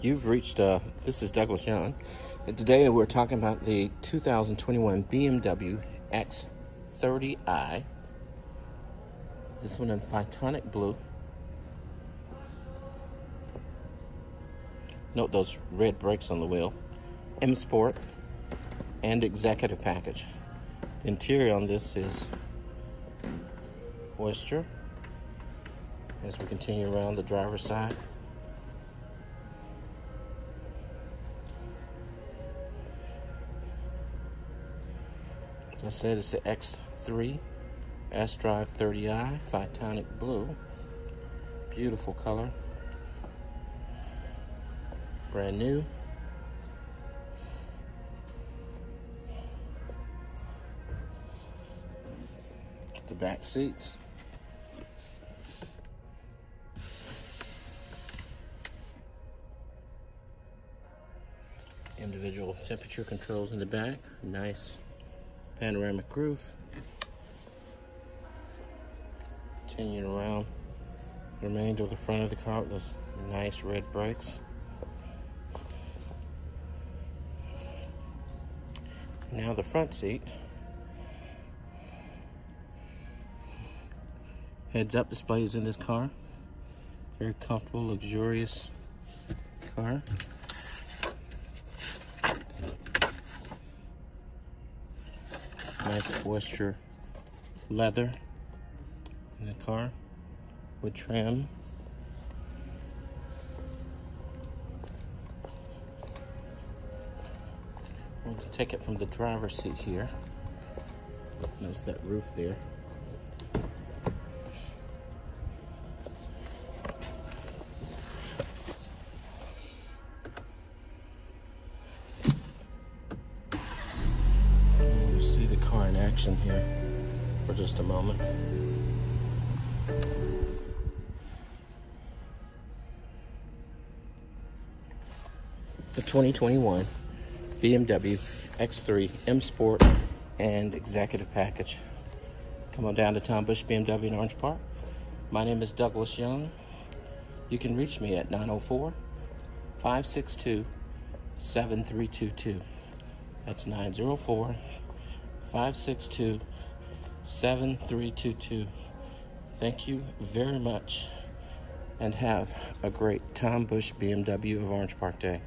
You've reached, uh, this is Douglas Young, and today we're talking about the 2021 BMW X30i. This one in Phytonic Blue. Note those red brakes on the wheel. M Sport and Executive Package. The interior on this is moisture as we continue around the driver's side. As I said, it's the X3 sDrive 30i Phytonic Blue. Beautiful color. Brand new. The back seats. Individual temperature controls in the back. Nice panoramic roof. Continuing around the remainder of the front of the car with those nice red brakes. Now the front seat. Heads up displays in this car. Very comfortable, luxurious car. Nice oyster leather in the car with trim. We'll take it from the driver's seat here. Notice that roof there. The car in action here for just a moment. The 2021 BMW X3 M Sport and Executive Package. Come on down to Tom Bush BMW in Orange Park. My name is Douglas Young. You can reach me at 904 562 7322. That's 904 562 7322. Thank you very much and have a great Tom Bush BMW of Orange Park Day.